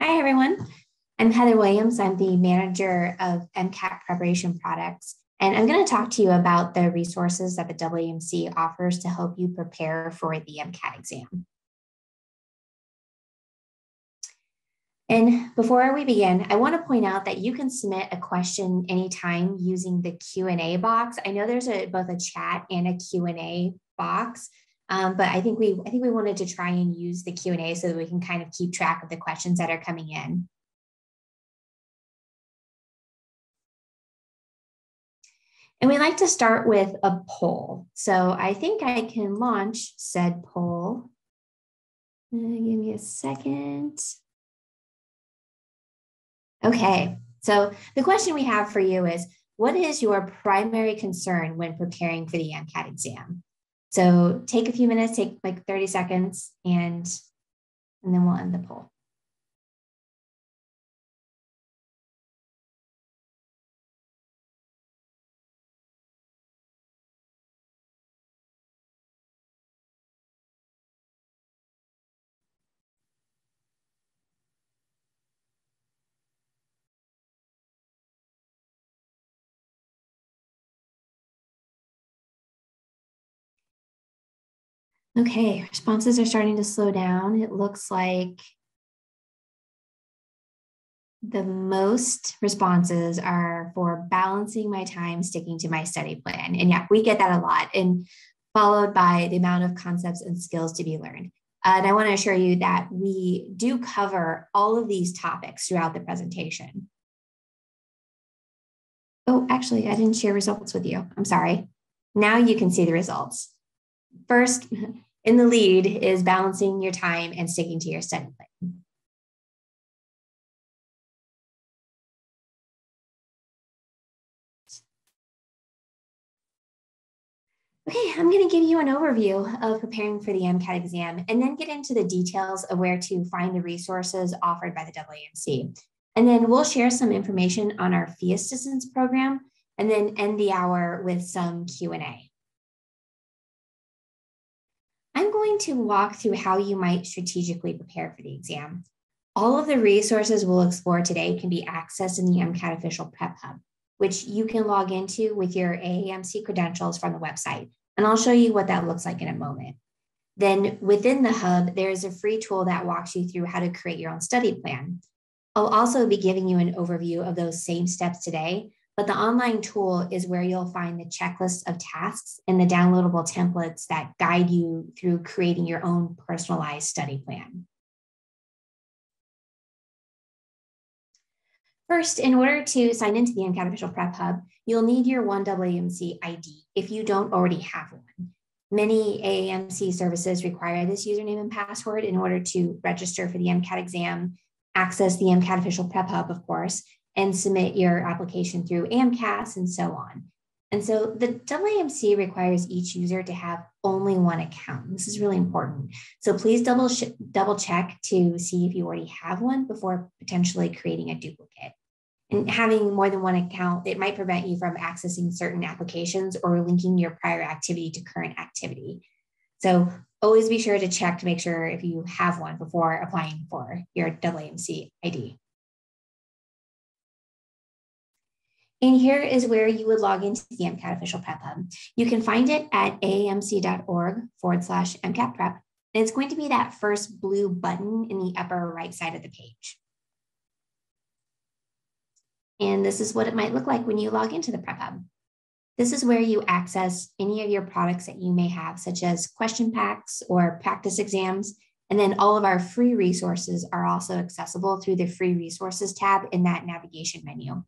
Hi, everyone. I'm Heather Williams. I'm the manager of MCAT preparation products. And I'm going to talk to you about the resources that the AAMC offers to help you prepare for the MCAT exam. And before we begin, I want to point out that you can submit a question anytime using the Q&A box. I know there's a, both a chat and a Q&A box, um, but I think we I think we wanted to try and use the Q&A so that we can kind of keep track of the questions that are coming in. And we like to start with a poll. So I think I can launch said poll. Give me a second. Okay, so the question we have for you is what is your primary concern when preparing for the MCAT exam? So take a few minutes, take like 30 seconds, and, and then we'll end the poll. Okay, responses are starting to slow down. It looks like the most responses are for balancing my time, sticking to my study plan. And yeah, we get that a lot, and followed by the amount of concepts and skills to be learned. Uh, and I want to assure you that we do cover all of these topics throughout the presentation. Oh, actually, I didn't share results with you. I'm sorry. Now you can see the results. First, in the lead is balancing your time and sticking to your study plan. Okay, I'm going to give you an overview of preparing for the MCAT exam and then get into the details of where to find the resources offered by the AAMC. And then we'll share some information on our fee assistance program and then end the hour with some Q&A. I'm going to walk through how you might strategically prepare for the exam. All of the resources we'll explore today can be accessed in the MCAT official prep hub, which you can log into with your AAMC credentials from the website. And I'll show you what that looks like in a moment. Then within the hub, there is a free tool that walks you through how to create your own study plan. I'll also be giving you an overview of those same steps today, but the online tool is where you'll find the checklist of tasks and the downloadable templates that guide you through creating your own personalized study plan. First, in order to sign into the MCAT Official Prep Hub, you'll need your OneWMC ID if you don't already have one. Many AAMC services require this username and password in order to register for the MCAT exam, access the MCAT Official Prep Hub, of course, and submit your application through AMCAS and so on. And so the AAMC requires each user to have only one account. This is really important. So please double double check to see if you already have one before potentially creating a duplicate. And having more than one account, it might prevent you from accessing certain applications or linking your prior activity to current activity. So always be sure to check to make sure if you have one before applying for your AAMC ID. And here is where you would log into the MCAT official prep hub. You can find it at aamc.org forward slash MCAT prep. And it's going to be that first blue button in the upper right side of the page. And this is what it might look like when you log into the prep hub. This is where you access any of your products that you may have, such as question packs or practice exams. And then all of our free resources are also accessible through the free resources tab in that navigation menu.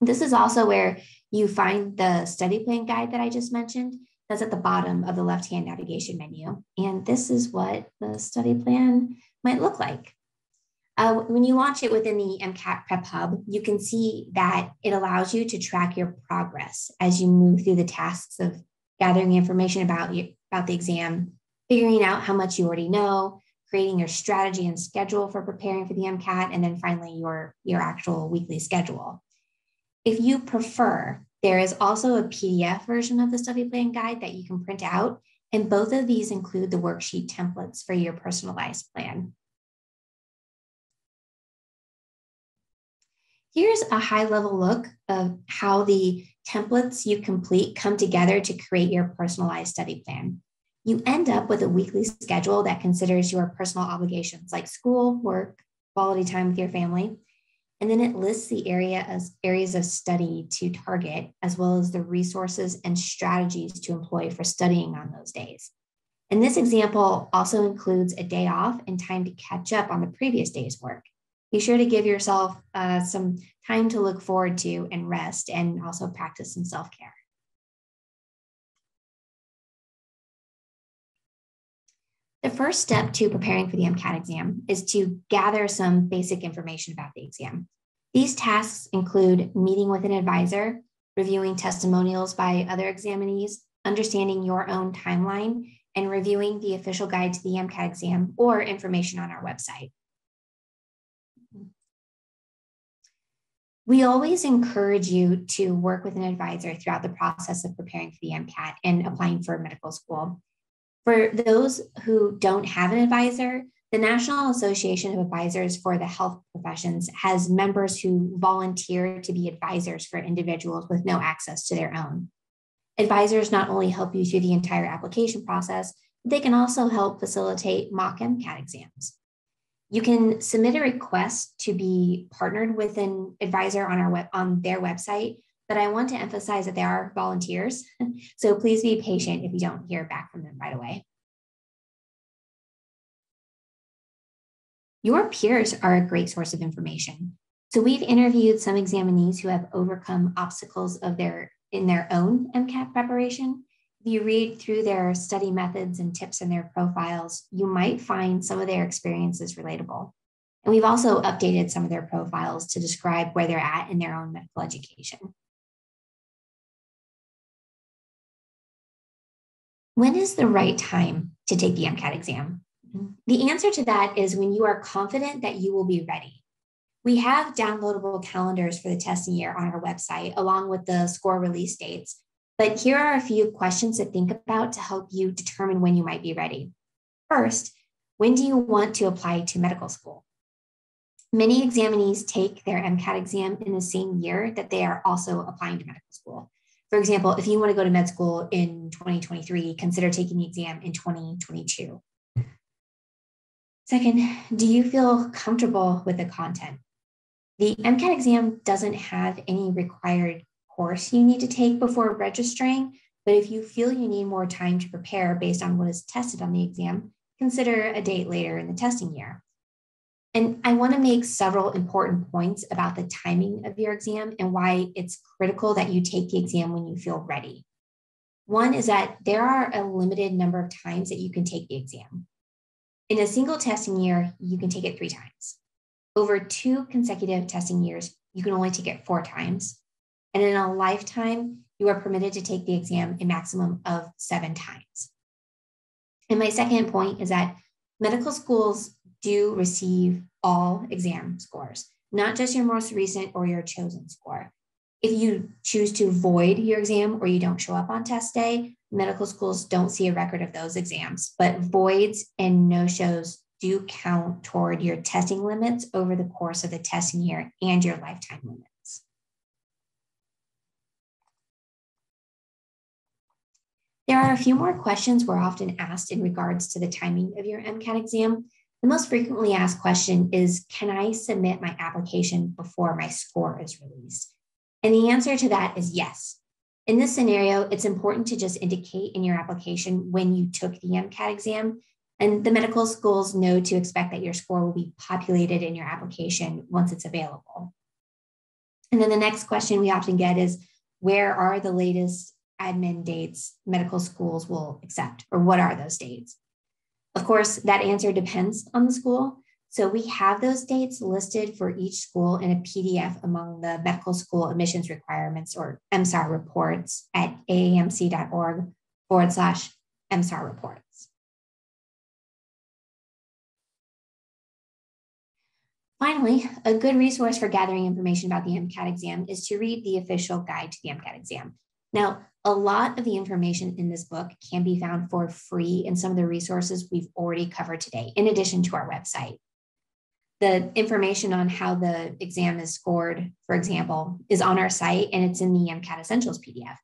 This is also where you find the study plan guide that I just mentioned. That's at the bottom of the left-hand navigation menu. And this is what the study plan might look like. Uh, when you launch it within the MCAT Prep Hub, you can see that it allows you to track your progress as you move through the tasks of gathering information about, you, about the exam, figuring out how much you already know, creating your strategy and schedule for preparing for the MCAT, and then finally your, your actual weekly schedule. If you prefer, there is also a PDF version of the study plan guide that you can print out, and both of these include the worksheet templates for your personalized plan. Here's a high level look of how the templates you complete come together to create your personalized study plan. You end up with a weekly schedule that considers your personal obligations like school, work, quality time with your family. And then it lists the area as areas of study to target, as well as the resources and strategies to employ for studying on those days. And this example also includes a day off and time to catch up on the previous day's work be sure to give yourself uh, some time to look forward to and rest and also practice some self care. The first step to preparing for the MCAT exam is to gather some basic information about the exam. These tasks include meeting with an advisor, reviewing testimonials by other examinees, understanding your own timeline, and reviewing the official guide to the MCAT exam or information on our website. We always encourage you to work with an advisor throughout the process of preparing for the MCAT and applying for medical school. For those who don't have an advisor, the National Association of Advisors for the Health Professions has members who volunteer to be advisors for individuals with no access to their own. Advisors not only help you through the entire application process, they can also help facilitate mock MCAT exams. You can submit a request to be partnered with an advisor on our web on their website, but I want to emphasize that they are volunteers. So please be patient if you don't hear back from them right away. Your peers are a great source of information. So we've interviewed some examinees who have overcome obstacles of their in their own MCAT preparation if you read through their study methods and tips in their profiles, you might find some of their experiences relatable. And we've also updated some of their profiles to describe where they're at in their own medical education. When is the right time to take the MCAT exam? The answer to that is when you are confident that you will be ready. We have downloadable calendars for the testing year on our website, along with the score release dates, but here are a few questions to think about to help you determine when you might be ready. First, when do you want to apply to medical school? Many examinees take their MCAT exam in the same year that they are also applying to medical school. For example, if you want to go to med school in 2023, consider taking the exam in 2022. Second, do you feel comfortable with the content? The MCAT exam doesn't have any required course you need to take before registering. But if you feel you need more time to prepare based on what is tested on the exam, consider a date later in the testing year. And I want to make several important points about the timing of your exam and why it's critical that you take the exam when you feel ready. One is that there are a limited number of times that you can take the exam. In a single testing year, you can take it three times. Over two consecutive testing years, you can only take it four times. And in a lifetime, you are permitted to take the exam a maximum of seven times. And my second point is that medical schools do receive all exam scores, not just your most recent or your chosen score. If you choose to void your exam or you don't show up on test day, medical schools don't see a record of those exams, but voids and no shows do count toward your testing limits over the course of the testing year and your lifetime limit. There are a few more questions we're often asked in regards to the timing of your MCAT exam. The most frequently asked question is Can I submit my application before my score is released? And the answer to that is yes. In this scenario, it's important to just indicate in your application when you took the MCAT exam, and the medical schools know to expect that your score will be populated in your application once it's available. And then the next question we often get is Where are the latest admin dates medical schools will accept, or what are those dates? Of course, that answer depends on the school. So we have those dates listed for each school in a PDF among the medical school admissions requirements or MSAR reports at aamc.org forward slash MSAR reports. Finally, a good resource for gathering information about the MCAT exam is to read the official guide to the MCAT exam. Now, a lot of the information in this book can be found for free in some of the resources we've already covered today, in addition to our website. the information on how the exam is scored, for example, is on our site and it's in the MCAT Essentials PDF.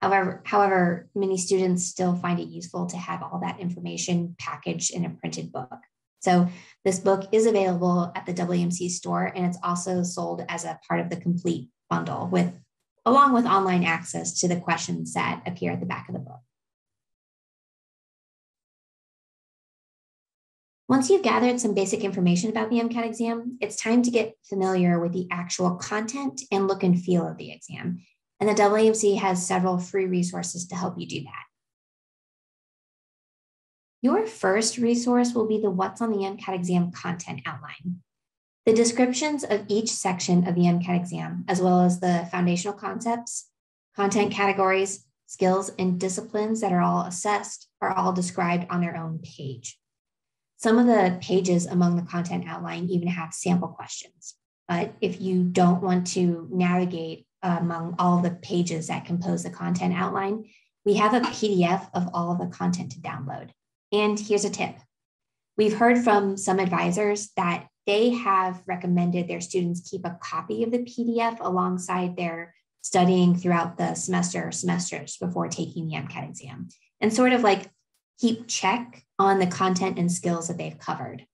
However, however, many students still find it useful to have all that information packaged in a printed book. So this book is available at the AAMC store and it's also sold as a part of the complete bundle with along with online access to the questions that appear at the back of the book. Once you've gathered some basic information about the MCAT exam, it's time to get familiar with the actual content and look and feel of the exam. And the AAMC has several free resources to help you do that. Your first resource will be the What's on the MCAT exam content outline. The descriptions of each section of the MCAT exam, as well as the foundational concepts, content categories, skills, and disciplines that are all assessed, are all described on their own page. Some of the pages among the content outline even have sample questions. But if you don't want to navigate among all the pages that compose the content outline, we have a PDF of all of the content to download. And here's a tip. We've heard from some advisors that they have recommended their students keep a copy of the PDF alongside their studying throughout the semester or semesters before taking the MCAT exam and sort of like keep check on the content and skills that they've covered.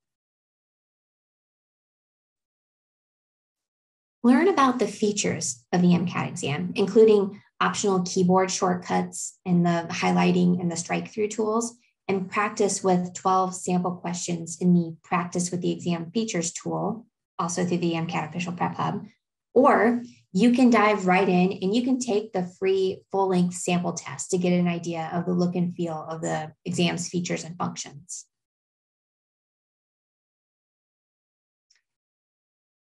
Learn about the features of the MCAT exam, including optional keyboard shortcuts and the highlighting and the strike through tools, and practice with 12 sample questions in the Practice with the Exam Features tool, also through the MCAT Official Prep Hub. Or you can dive right in and you can take the free full length sample test to get an idea of the look and feel of the exam's features and functions.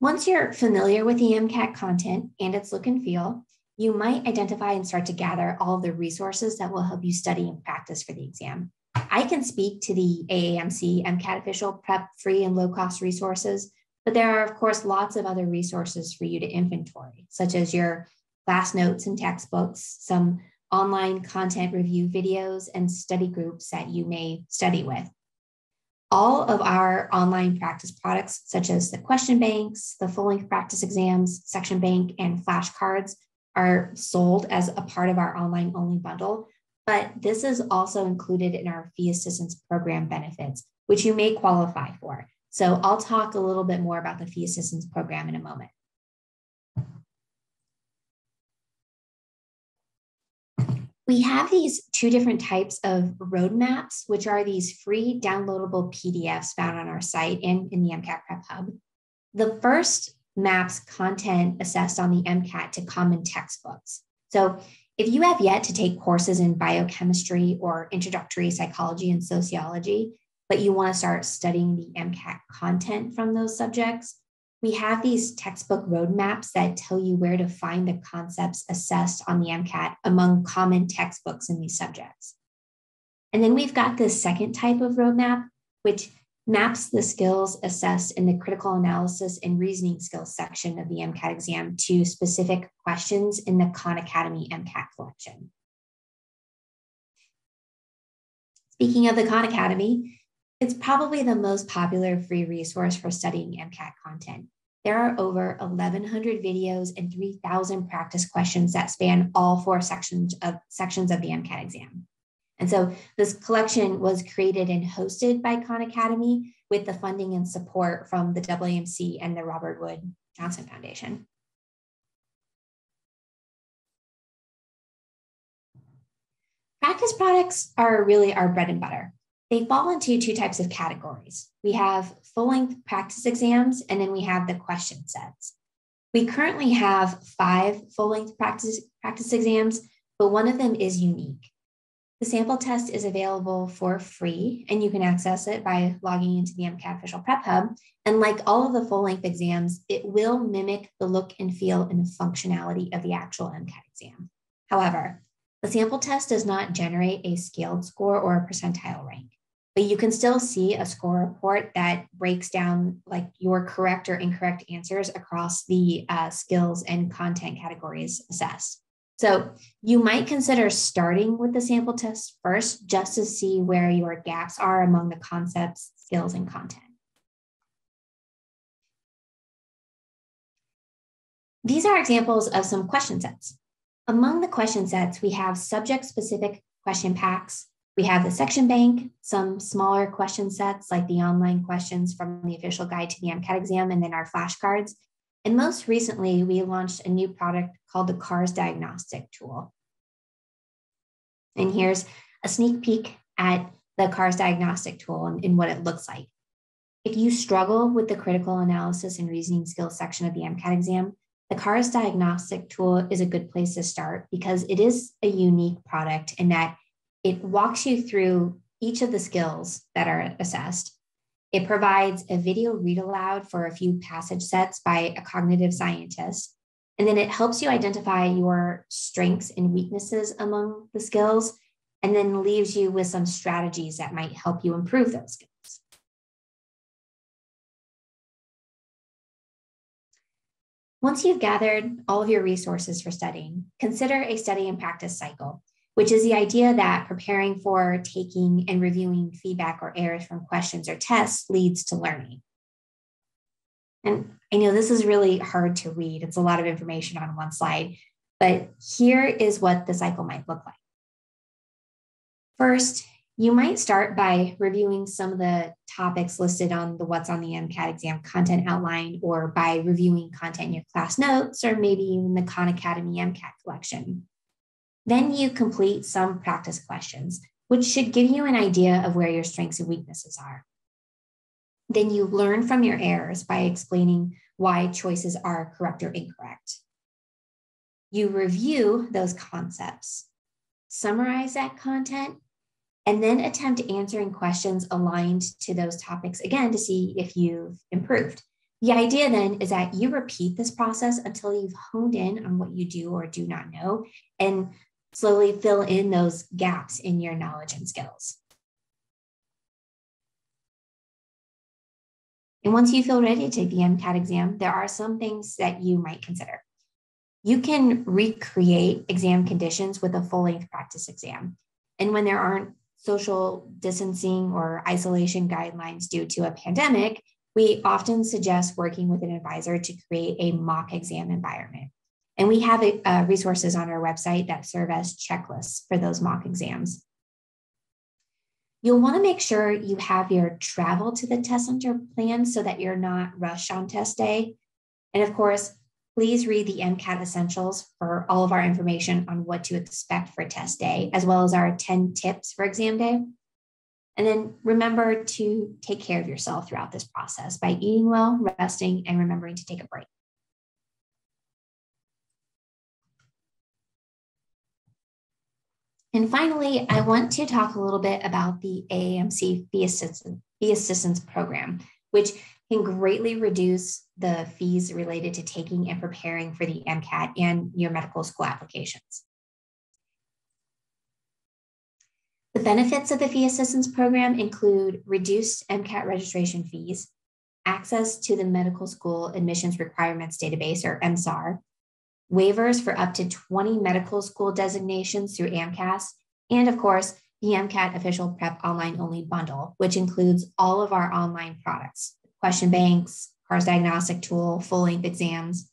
Once you're familiar with the MCAT content and its look and feel, you might identify and start to gather all of the resources that will help you study and practice for the exam. I can speak to the AAMC MCAT official prep free and low cost resources but there are, of course, lots of other resources for you to inventory, such as your class notes and textbooks, some online content review videos, and study groups that you may study with. All of our online practice products, such as the question banks, the full length practice exams, section bank, and flashcards, are sold as a part of our online only bundle. But this is also included in our fee assistance program benefits, which you may qualify for. So I'll talk a little bit more about the fee assistance program in a moment. We have these two different types of roadmaps, which are these free downloadable PDFs found on our site and in the MCAT Prep Hub. The first maps content assessed on the MCAT to common textbooks. So if you have yet to take courses in biochemistry or introductory psychology and sociology, but you want to start studying the MCAT content from those subjects, we have these textbook roadmaps that tell you where to find the concepts assessed on the MCAT among common textbooks in these subjects. And then we've got this second type of roadmap, which maps the skills assessed in the critical analysis and reasoning skills section of the MCAT exam to specific questions in the Khan Academy MCAT collection. Speaking of the Khan Academy, it's probably the most popular free resource for studying MCAT content. There are over 1,100 videos and 3,000 practice questions that span all four sections of, sections of the MCAT exam. And so this collection was created and hosted by Khan Academy with the funding and support from the AAMC and the Robert Wood Johnson Foundation. Practice products are really our bread and butter they fall into two types of categories. We have full length practice exams, and then we have the question sets. We currently have five full length practice, practice exams, but one of them is unique. The sample test is available for free, and you can access it by logging into the MCAT Official Prep Hub. And like all of the full length exams, it will mimic the look and feel and functionality of the actual MCAT exam. However, the sample test does not generate a scaled score or a percentile rank but you can still see a score report that breaks down like your correct or incorrect answers across the uh, skills and content categories assessed. So you might consider starting with the sample test first just to see where your gaps are among the concepts, skills, and content. These are examples of some question sets. Among the question sets, we have subject-specific question packs. We have the section bank, some smaller question sets like the online questions from the official guide to the MCAT exam, and then our flashcards. And most recently, we launched a new product called the CARS Diagnostic Tool. And here's a sneak peek at the CARS Diagnostic Tool and, and what it looks like. If you struggle with the critical analysis and reasoning skills section of the MCAT exam, the CARS diagnostic tool is a good place to start because it is a unique product in that it walks you through each of the skills that are assessed. It provides a video read aloud for a few passage sets by a cognitive scientist. And then it helps you identify your strengths and weaknesses among the skills, and then leaves you with some strategies that might help you improve those skills. Once you've gathered all of your resources for studying, consider a study and practice cycle, which is the idea that preparing for taking and reviewing feedback or errors from questions or tests leads to learning. And I know this is really hard to read, it's a lot of information on one slide, but here is what the cycle might look like. First, you might start by reviewing some of the topics listed on the What's on the MCAT exam content outline, or by reviewing content in your class notes, or maybe even the Khan Academy MCAT collection. Then you complete some practice questions, which should give you an idea of where your strengths and weaknesses are. Then you learn from your errors by explaining why choices are correct or incorrect. You review those concepts, summarize that content, and then attempt answering questions aligned to those topics again to see if you've improved. The idea then is that you repeat this process until you've honed in on what you do or do not know and slowly fill in those gaps in your knowledge and skills. And once you feel ready to take the MCAT exam, there are some things that you might consider. You can recreate exam conditions with a full length practice exam. And when there aren't social distancing or isolation guidelines due to a pandemic, we often suggest working with an advisor to create a mock exam environment. And we have uh, resources on our website that serve as checklists for those mock exams. You'll want to make sure you have your travel to the test center planned so that you're not rushed on test day. And of course, Please read the MCAT Essentials for all of our information on what to expect for test day, as well as our 10 tips for exam day. And then remember to take care of yourself throughout this process by eating well, resting, and remembering to take a break. And finally, I want to talk a little bit about the AAMC Fee Assistance, Fee Assistance Program, which can greatly reduce the fees related to taking and preparing for the MCAT and your medical school applications. The benefits of the fee assistance program include reduced MCAT registration fees, access to the medical school admissions requirements database or MSAR, waivers for up to 20 medical school designations through AMCAS, and of course, the MCAT official prep online only bundle, which includes all of our online products, question banks, CARS diagnostic tool, full length exams.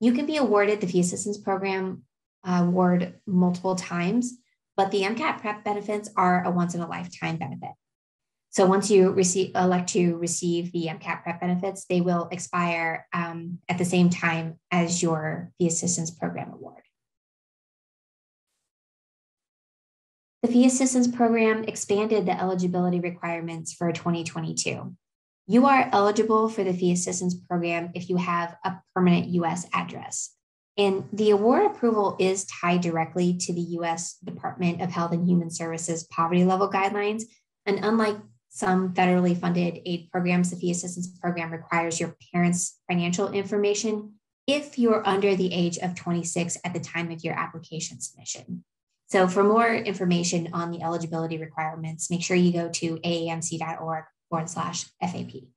You can be awarded the fee assistance program uh, award multiple times, but the MCAT prep benefits are a once in a lifetime benefit. So once you receive, elect to receive the MCAT prep benefits, they will expire um, at the same time as your fee assistance program award. The fee assistance program expanded the eligibility requirements for 2022. You are eligible for the fee assistance program if you have a permanent US address. And the award approval is tied directly to the US Department of Health and Human Services poverty level guidelines. And unlike some federally funded aid programs, the fee assistance program requires your parents' financial information if you're under the age of 26 at the time of your application submission. So, for more information on the eligibility requirements, make sure you go to aamc.org forward slash FAP.